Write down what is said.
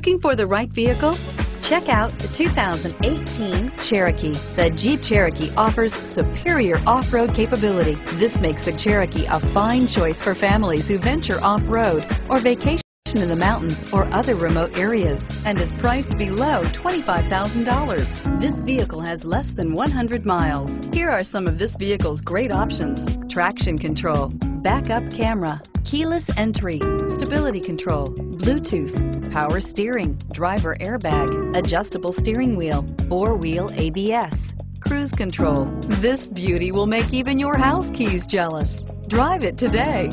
Looking for the right vehicle? Check out the 2018 Cherokee. The Jeep Cherokee offers superior off-road capability. This makes the Cherokee a fine choice for families who venture off-road or vacation in the mountains or other remote areas and is priced below $25,000. This vehicle has less than 100 miles. Here are some of this vehicle's great options. Traction control, backup camera, keyless entry, stability control, Bluetooth, power steering, driver airbag, adjustable steering wheel, four-wheel ABS, cruise control. This beauty will make even your house keys jealous. Drive it today.